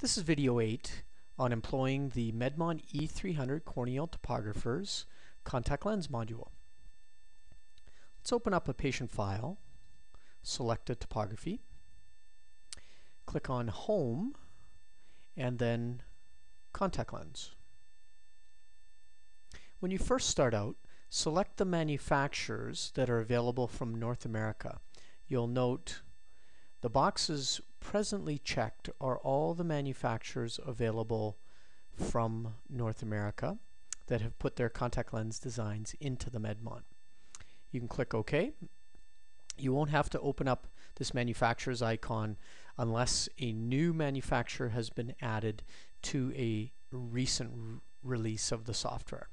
This is video 8 on employing the Medmont E300 Corneal Topographer's contact lens module. Let's open up a patient file, select a topography, click on Home, and then Contact Lens. When you first start out, select the manufacturers that are available from North America. You'll note the boxes presently checked are all the manufacturers available from North America that have put their contact lens designs into the Medmont. You can click OK. You won't have to open up this manufacturer's icon unless a new manufacturer has been added to a recent release of the software.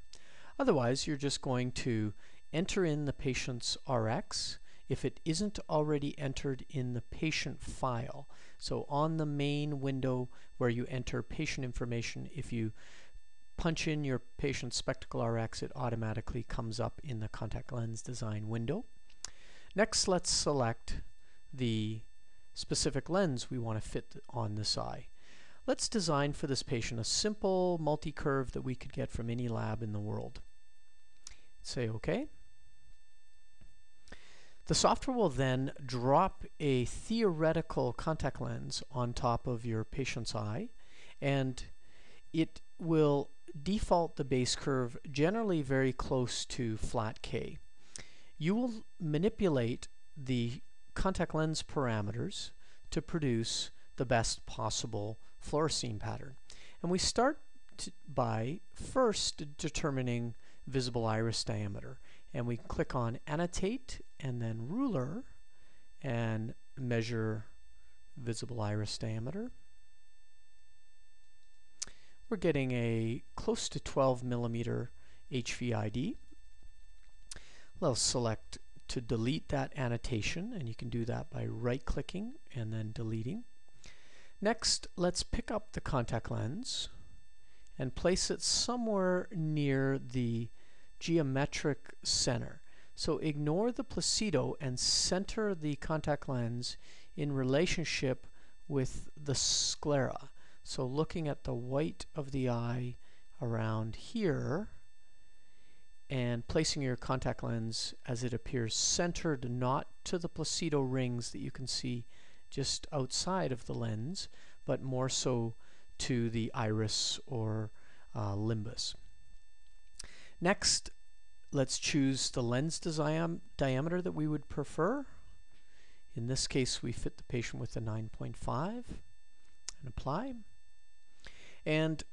Otherwise, you're just going to enter in the patient's RX if it isn't already entered in the patient file. So on the main window where you enter patient information, if you punch in your patient's spectacle RX, it automatically comes up in the contact lens design window. Next, let's select the specific lens we want to fit on this eye. Let's design for this patient a simple multi-curve that we could get from any lab in the world. Say OK. The software will then drop a theoretical contact lens on top of your patient's eye and it will default the base curve generally very close to flat K. You will manipulate the contact lens parameters to produce the best possible fluorescein pattern. And we start by first determining visible iris diameter and we click on annotate and then ruler and measure visible iris diameter. We're getting a close to 12 millimeter HVID. Let's select to delete that annotation and you can do that by right clicking and then deleting. Next let's pick up the contact lens and place it somewhere near the geometric center. So ignore the placido and center the contact lens in relationship with the sclera. So looking at the white of the eye around here and placing your contact lens as it appears centered not to the placido rings that you can see just outside of the lens but more so to the iris or uh, limbus. Next, let's choose the lens diameter that we would prefer. In this case, we fit the patient with a 9.5 and apply. And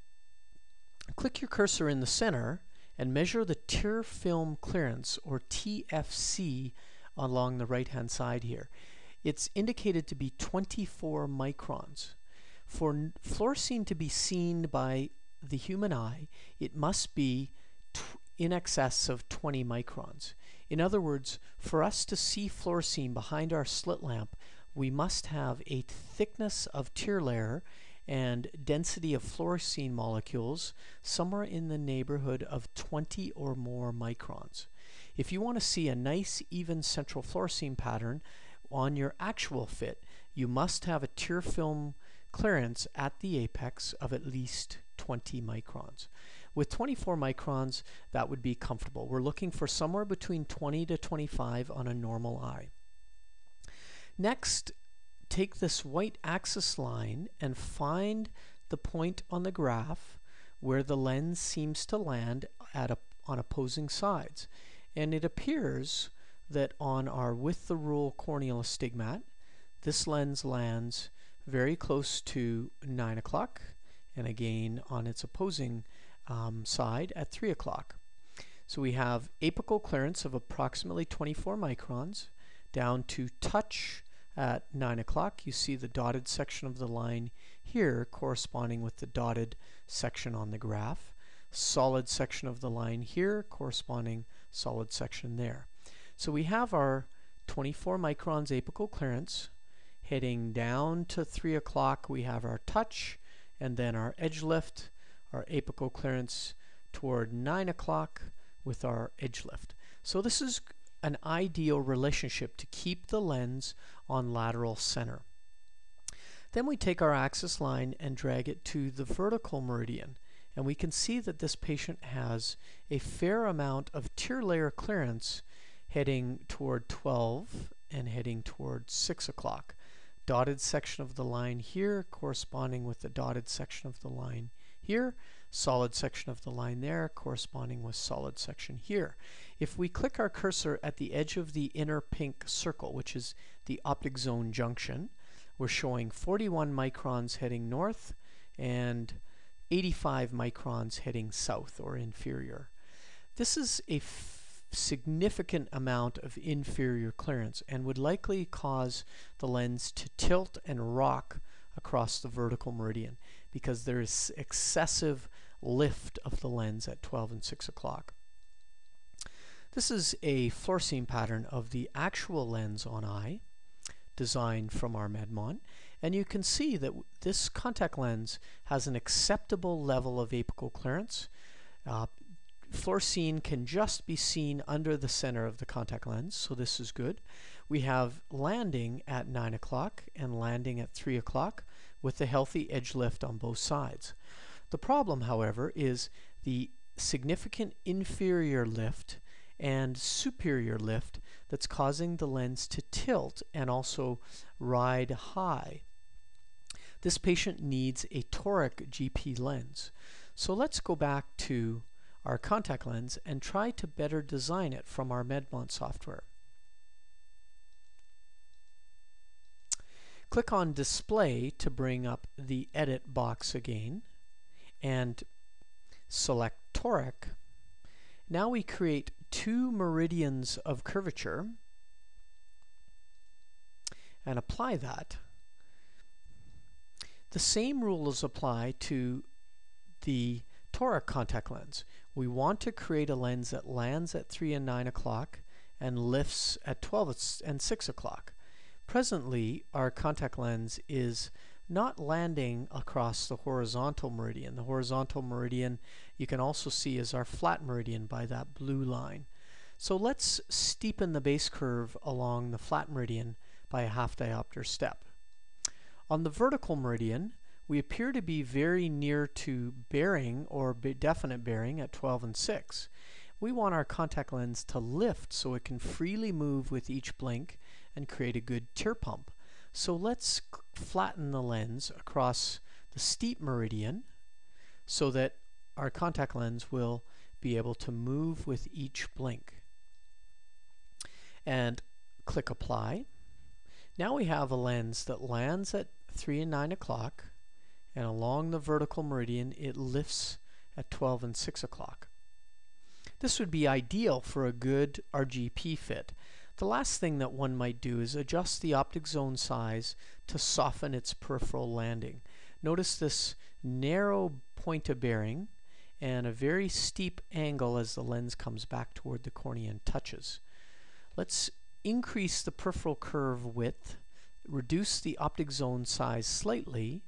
click your cursor in the center and measure the tear film clearance or TFC along the right hand side here. It's indicated to be 24 microns. For fluorescein to be seen by the human eye, it must be in excess of 20 microns. In other words, for us to see fluorescein behind our slit lamp, we must have a thickness of tear layer and density of fluorescein molecules somewhere in the neighborhood of 20 or more microns. If you want to see a nice even central fluorescein pattern on your actual fit, you must have a tear film clearance at the apex of at least 20 microns. With 24 microns, that would be comfortable. We're looking for somewhere between 20 to 25 on a normal eye. Next, take this white axis line and find the point on the graph where the lens seems to land at a, on opposing sides. And it appears that on our with the rule corneal astigmat, this lens lands very close to 9 o'clock and again on its opposing um, side at 3 o'clock. So we have apical clearance of approximately 24 microns down to touch at 9 o'clock. You see the dotted section of the line here corresponding with the dotted section on the graph. Solid section of the line here corresponding solid section there. So we have our 24 microns apical clearance heading down to 3 o'clock we have our touch and then our edge lift our apical clearance toward 9 o'clock with our edge lift. So this is an ideal relationship to keep the lens on lateral center. Then we take our axis line and drag it to the vertical meridian. And we can see that this patient has a fair amount of tear layer clearance heading toward 12 and heading toward 6 o'clock. Dotted section of the line here corresponding with the dotted section of the line here. Solid section of the line there corresponding with solid section here. If we click our cursor at the edge of the inner pink circle, which is the optic zone junction, we're showing 41 microns heading north and 85 microns heading south or inferior. This is a significant amount of inferior clearance and would likely cause the lens to tilt and rock across the vertical meridian because there is excessive lift of the lens at 12 and 6 o'clock. This is a fluorescein pattern of the actual lens on eye designed from our Medmont and you can see that this contact lens has an acceptable level of apical clearance. Uh, fluorescein can just be seen under the center of the contact lens, so this is good. We have landing at 9 o'clock and landing at 3 o'clock with a healthy edge lift on both sides. The problem, however, is the significant inferior lift and superior lift that's causing the lens to tilt and also ride high. This patient needs a toric GP lens. So let's go back to our contact lens and try to better design it from our Medmont software. Click on display to bring up the edit box again and select toric. Now we create two meridians of curvature and apply that. The same rules apply to the toric contact lens. We want to create a lens that lands at 3 and 9 o'clock and lifts at 12 and 6 o'clock. Presently, our contact lens is not landing across the horizontal meridian. The horizontal meridian you can also see is our flat meridian by that blue line. So let's steepen the base curve along the flat meridian by a half diopter step. On the vertical meridian, we appear to be very near to bearing or definite bearing at 12 and 6. We want our contact lens to lift so it can freely move with each blink and create a good tear pump. So let's flatten the lens across the steep meridian so that our contact lens will be able to move with each blink. And click apply. Now we have a lens that lands at 3 and 9 o'clock and along the vertical meridian it lifts at 12 and 6 o'clock. This would be ideal for a good RGP fit the last thing that one might do is adjust the optic zone size to soften its peripheral landing. Notice this narrow point of bearing and a very steep angle as the lens comes back toward the cornea and touches. Let's increase the peripheral curve width, reduce the optic zone size slightly,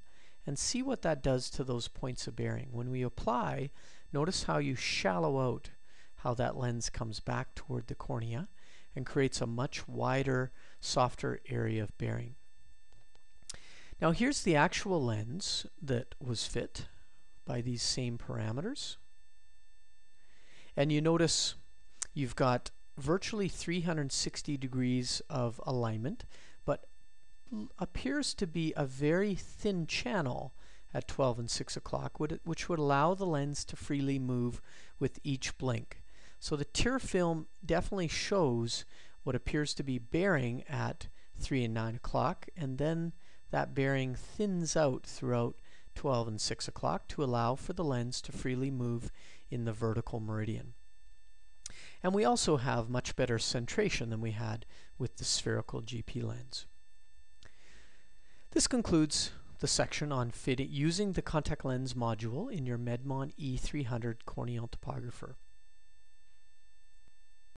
and see what that does to those points of bearing. When we apply, notice how you shallow out how that lens comes back toward the cornea and creates a much wider, softer area of bearing. Now here's the actual lens that was fit by these same parameters. And you notice you've got virtually 360 degrees of alignment, but appears to be a very thin channel at 12 and 6 o'clock, which would allow the lens to freely move with each blink. So the tear film definitely shows what appears to be bearing at 3 and 9 o'clock, and then that bearing thins out throughout 12 and 6 o'clock to allow for the lens to freely move in the vertical meridian. And we also have much better centration than we had with the spherical GP lens. This concludes the section on fitting, using the contact lens module in your Medmont E300 corneal topographer.